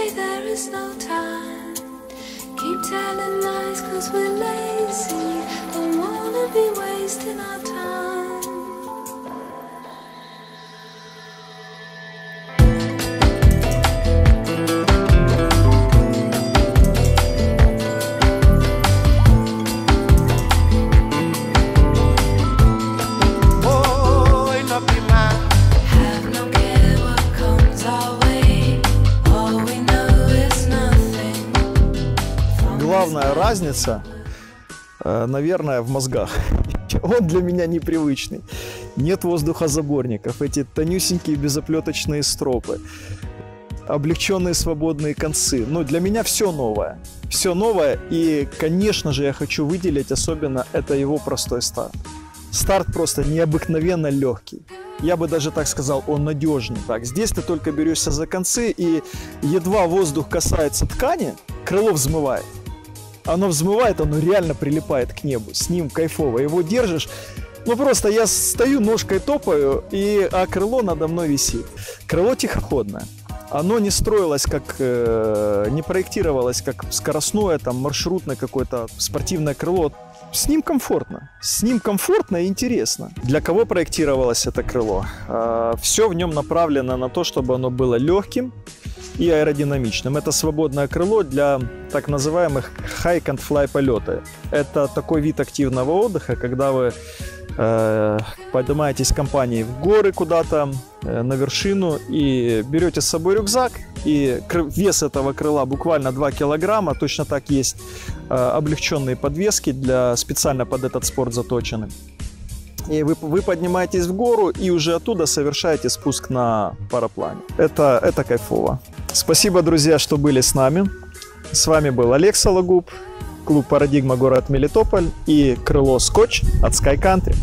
say there is no time. Keep telling lies cause we're lazy. Don't wanna be wasting our time. Be. Have no care Главная разница, э, наверное, в мозгах. Он для меня непривычный. Нет воздухозаборников, эти тонюсенькие безоплеточные стропы, облегченные свободные концы. Ну, для меня все новое. Все новое, и, конечно же, я хочу выделить особенно это его простой старт. Старт просто необыкновенно легкий. Я бы даже так сказал, он надежный. Так, здесь ты только берешься за концы, и едва воздух касается ткани, крыло взмывает оно взмывает, оно реально прилипает к небу. С ним кайфово. Его держишь. Ну просто я стою, ножкой топаю, и, а крыло надо мной висит. Крыло тихоходное. Оно не строилось как, э, не проектировалось как скоростное, там, маршрутное какое-то спортивное крыло. С ним комфортно. С ним комфортно и интересно. Для кого проектировалось это крыло? все в нем направлено на то, чтобы оно было легким, и аэродинамичным. Это свободное крыло для так называемых hike and fly полета. Это такой вид активного отдыха, когда вы э, поднимаетесь компанией в горы куда-то, э, на вершину и берете с собой рюкзак, и вес этого крыла буквально 2 килограмма. Точно так есть э, облегченные подвески для специально под этот спорт заточены. И вы, вы поднимаетесь в гору и уже оттуда совершаете спуск на параплане. Это, это кайфово. Спасибо, друзья, что были с нами. С вами был Олег Сологуб, клуб «Парадигма. Город Мелитополь» и крыло «Скотч» от Sky Country.